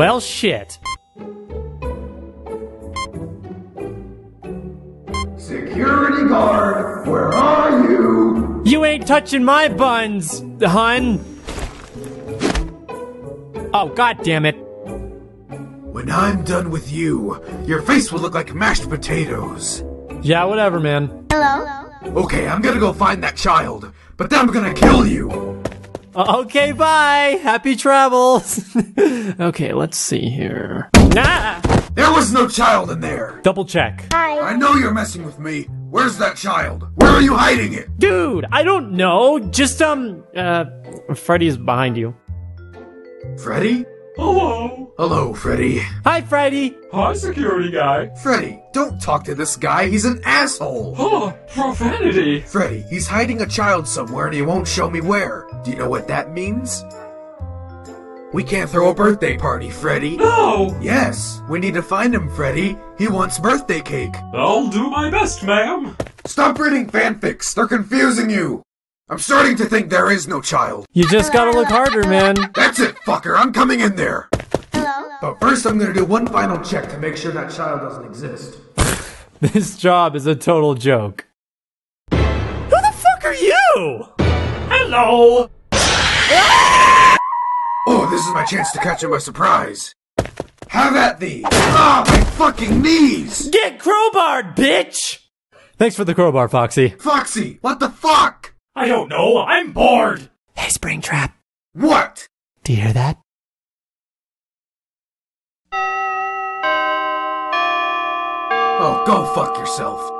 Well, shit. Security guard, where are you? You ain't touching my buns, hun. Oh, god damn it. When I'm done with you, your face will look like mashed potatoes. Yeah, whatever, man. Hello? Okay, I'm gonna go find that child, but then I'm gonna kill you. Uh, okay, bye. Happy travels. okay, let's see here. Nah! There was no child in there. Double check. Hi. I know you're messing with me. Where's that child? Where are you hiding it? Dude, I don't know. Just, um, uh, Freddy's behind you. Freddy? Hello. Hello, Freddy. Hi, Freddy. Hi, security guy. Freddy, don't talk to this guy. He's an asshole. Huh, profanity. Freddy, he's hiding a child somewhere and he won't show me where. Do you know what that means? We can't throw a birthday party, Freddy. No. Yes, we need to find him, Freddy. He wants birthday cake. I'll do my best, ma'am. Stop reading fanfics. They're confusing you. I'm starting to think there is no child. You just gotta look harder, man. That's it, fucker. I'm coming in there. Hello? But first, I'm gonna do one final check to make sure that child doesn't exist. This job is a total joke. Who the fuck are you? Hello. Oh, this is my chance to catch him by surprise. Have at thee! Ah, my fucking knees! Get crowbarred, bitch! Thanks for the crowbar, Foxy. Foxy, what the fuck? I don't know. I'm bored. Hey, Springtrap. What? Do you hear that? Oh, go fuck yourself.